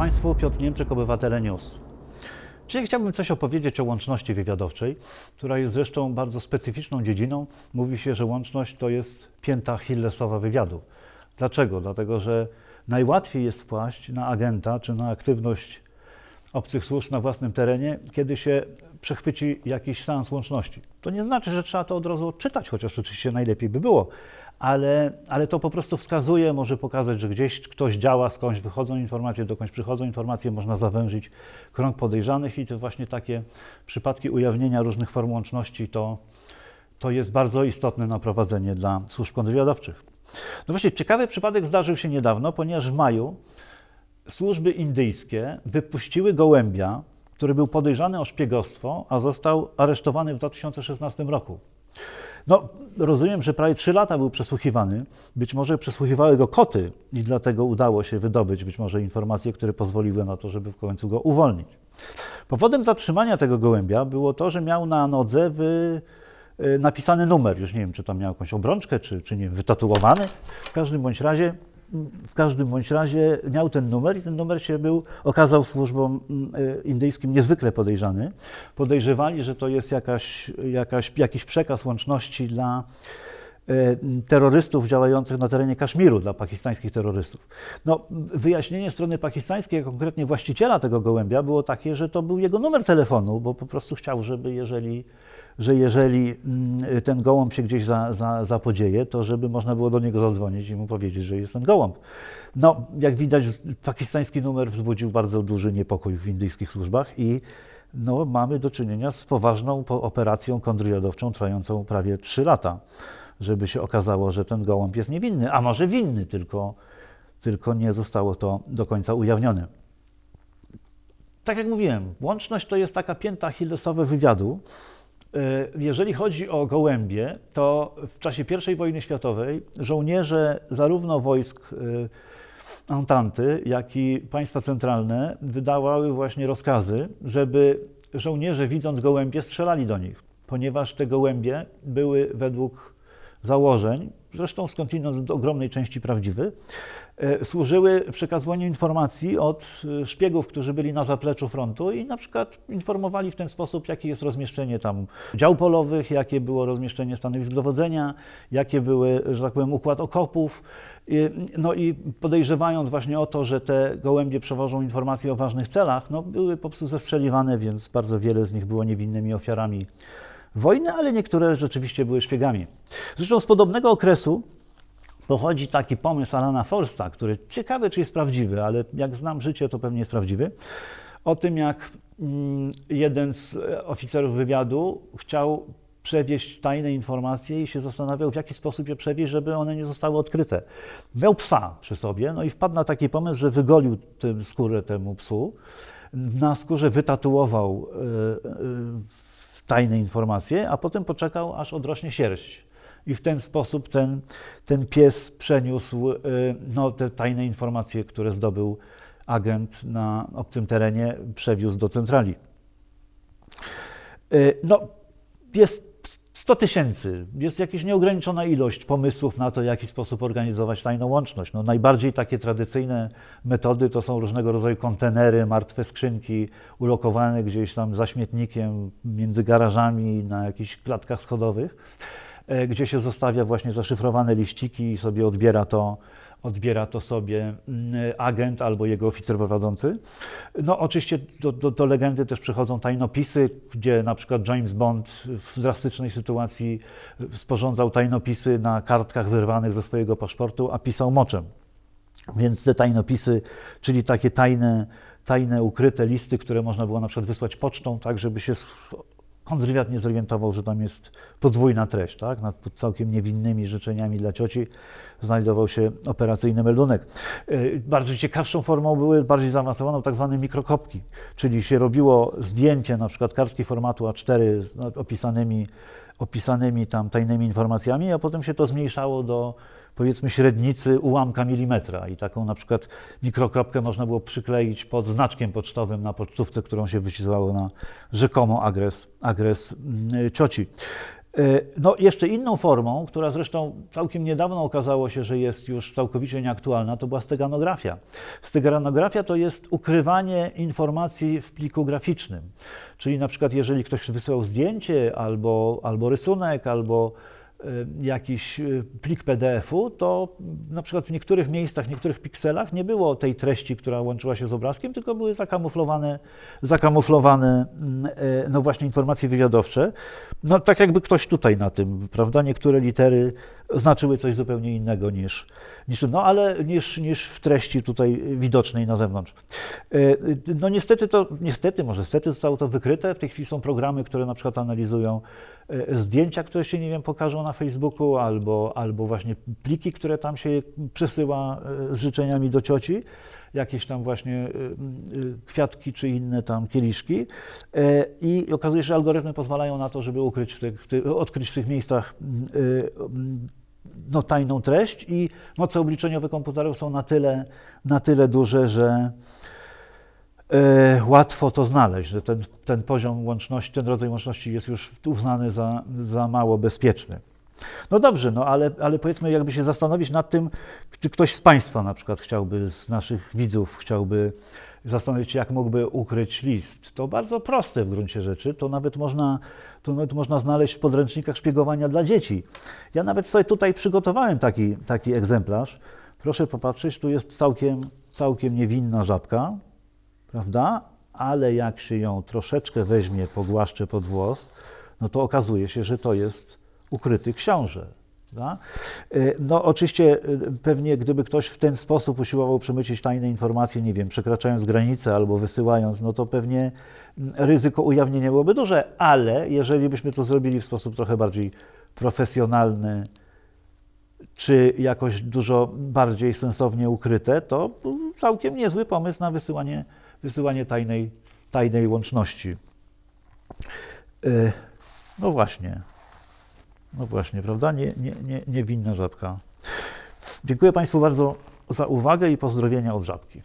Państwu, Piotr Niemczyk, Obywatele News. Dzisiaj chciałbym coś opowiedzieć o łączności wywiadowczej, która jest zresztą bardzo specyficzną dziedziną. Mówi się, że łączność to jest pięta Achillesowa wywiadu. Dlaczego? Dlatego, że najłatwiej jest wpaść na agenta czy na aktywność obcych służb na własnym terenie, kiedy się przechwyci jakiś sens łączności. To nie znaczy, że trzeba to od razu odczytać, chociaż oczywiście najlepiej by było, ale, ale to po prostu wskazuje, może pokazać, że gdzieś ktoś działa, skądś wychodzą informacje, dokądś przychodzą informacje, można zawężyć krąg podejrzanych i to właśnie takie przypadki ujawnienia różnych form łączności to, to jest bardzo istotne naprowadzenie dla służb kontrwywiadowczych. No właśnie, ciekawy przypadek zdarzył się niedawno, ponieważ w maju służby indyjskie wypuściły gołębia, który był podejrzany o szpiegostwo, a został aresztowany w 2016 roku. No, rozumiem, że prawie 3 lata był przesłuchiwany. Być może przesłuchiwały go koty i dlatego udało się wydobyć być może informacje, które pozwoliły na to, żeby w końcu go uwolnić. Powodem zatrzymania tego gołębia było to, że miał na nodze wy, y, napisany numer. Już nie wiem, czy tam miał jakąś obrączkę, czy, czy nie wytatuowany. W każdym bądź razie w każdym bądź razie miał ten numer i ten numer się był, okazał służbom y, indyjskim niezwykle podejrzany. Podejrzewali, że to jest jakaś, jakaś, jakiś przekaz łączności dla y, terrorystów działających na terenie Kaszmiru, dla pakistańskich terrorystów. No, wyjaśnienie strony pakistańskiej, konkretnie właściciela tego gołębia, było takie, że to był jego numer telefonu, bo po prostu chciał, żeby jeżeli że jeżeli mm, ten gołąb się gdzieś za, za, zapodzieje, to żeby można było do niego zadzwonić i mu powiedzieć, że jest ten gołąb. No, jak widać, pakistański numer wzbudził bardzo duży niepokój w indyjskich służbach i no, mamy do czynienia z poważną operacją kontrwywiadowczą trwającą prawie 3 lata, żeby się okazało, że ten gołąb jest niewinny, a może winny, tylko, tylko nie zostało to do końca ujawnione. Tak jak mówiłem, łączność to jest taka pięta achillesowa wywiadu, jeżeli chodzi o gołębie, to w czasie I wojny światowej żołnierze zarówno wojsk e, Antanty, jak i państwa centralne wydawały właśnie rozkazy, żeby żołnierze widząc gołębie strzelali do nich, ponieważ te gołębie były według założeń, zresztą skądinąd do ogromnej części prawdziwy, E, służyły przekazywaniu informacji od e, szpiegów, którzy byli na zapleczu frontu i na przykład informowali w ten sposób, jakie jest rozmieszczenie tam dział polowych, jakie było rozmieszczenie stanowisk dowodzenia, jakie były, że tak powiem, układ okopów. No i podejrzewając właśnie o to, że te gołębie przewożą informacje o ważnych celach, no były po prostu zestrzeliwane, więc bardzo wiele z nich było niewinnymi ofiarami wojny, ale niektóre rzeczywiście były szpiegami. Zresztą z podobnego okresu pochodzi taki pomysł Alana Forsta, który ciekawy, czy jest prawdziwy, ale jak znam życie, to pewnie jest prawdziwy, o tym, jak mm, jeden z oficerów wywiadu chciał przewieźć tajne informacje i się zastanawiał, w jaki sposób je przewieźć, żeby one nie zostały odkryte. Miał psa przy sobie, no i wpadł na taki pomysł, że wygolił tę skórę temu psu, na skórze wytatuował e, e, tajne informacje, a potem poczekał, aż odrośnie sierść i w ten sposób ten, ten pies przeniósł y, no, te tajne informacje, które zdobył agent na obcym terenie, przewiózł do centrali. Y, no, jest 100 tysięcy, jest jakaś nieograniczona ilość pomysłów na to, w jaki sposób organizować tajną łączność. No, najbardziej takie tradycyjne metody to są różnego rodzaju kontenery, martwe skrzynki ulokowane gdzieś tam za śmietnikiem, między garażami, na jakichś klatkach schodowych. E, gdzie się zostawia właśnie zaszyfrowane liściki i sobie odbiera to, odbiera to sobie mm, agent albo jego oficer prowadzący. No oczywiście do, do, do, legendy też przychodzą tajnopisy, gdzie na przykład James Bond w drastycznej sytuacji sporządzał tajnopisy na kartkach wyrwanych ze swojego paszportu, a pisał moczem. Więc te tajnopisy, czyli takie tajne, tajne, ukryte listy, które można było na przykład wysłać pocztą, tak żeby się kontrwywiad nie zorientował, że tam jest podwójna treść, tak? Nad całkiem niewinnymi życzeniami dla cioci znajdował się operacyjny meldunek. E, bardzo ciekawszą formą były, bardziej zaawansowaną, tak zwane mikrokopki, czyli się robiło zdjęcie na przykład kartki formatu A4 z opisanymi, opisanymi tam tajnymi informacjami, a potem się to zmniejszało do powiedzmy średnicy ułamka milimetra i taką na przykład mikrokropkę można było przykleić pod znaczkiem pocztowym na pocztówce, którą się wysyłało na rzekomo agres, agres mm, cioci. E, no, jeszcze inną formą, która zresztą całkiem niedawno okazało się, że jest już całkowicie nieaktualna, to była steganografia. Steganografia to jest ukrywanie informacji w pliku graficznym. Czyli na przykład, jeżeli ktoś wysyłał zdjęcie albo, albo rysunek, albo jakiś y, plik PDF-u, to na przykład w niektórych miejscach, w niektórych pikselach nie było tej treści, która łączyła się z obrazkiem, tylko były zakamuflowane, zakamuflowane y, no właśnie informacje wywiadowcze. No tak jakby ktoś tutaj na tym, prawda, niektóre litery znaczyły coś zupełnie innego niż, niż, no, ale niż, niż w treści tutaj widocznej na zewnątrz. No niestety to, niestety, może stety zostało to wykryte. W tej chwili są programy, które na przykład analizują zdjęcia, które się, nie wiem, pokażą na Facebooku, albo, albo właśnie pliki, które tam się przesyła e, z życzeniami do cioci, jakieś tam właśnie e, e, kwiatki czy inne tam kieliszki. I okazuje się, że algorytmy pozwalają na to, żeby ukryć w tych, w tych, odkryć w tych miejscach no, tajną treść i moce obliczeniowe komputerów są na tyle, na tyle duże, że E, łatwo to znaleźć, że ten, ten poziom łączności, ten rodzaj łączności jest już uznany za, za mało bezpieczny. No dobrze, no ale, ale powiedzmy, jakby się zastanowić nad tym, czy ktoś z Państwa na przykład chciałby, z naszych widzów chciałby zastanowić się, jak mógłby ukryć list. To bardzo proste w gruncie rzeczy. To nawet można, to nawet można znaleźć w podręcznikach szpiegowania dla dzieci. Ja nawet sobie tutaj przygotowałem taki, taki egzemplarz. Proszę popatrzeć, tu jest całkiem, całkiem niewinna żabka prawda? Ale jak się ją troszeczkę weźmie, pogłaszcze pod włos, no to okazuje się, że to jest ukryty książę. Y, no oczywiście y, pewnie gdyby ktoś w ten sposób usiłował przemycić tajne informacje, nie wiem, przekraczając granicę albo wysyłając, no to pewnie ryzyko ujawnienia byłoby duże, ale jeżeli byśmy to zrobili w sposób trochę bardziej profesjonalny, czy jakoś dużo bardziej sensownie ukryte, to całkiem niezły pomysł na wysyłanie wysyłanie tajnej, tajnej łączności. E, no właśnie, no właśnie, prawda? Nie, nie, nie, niewinna żabka. Dziękuję Państwu bardzo za uwagę i pozdrowienia od żabki.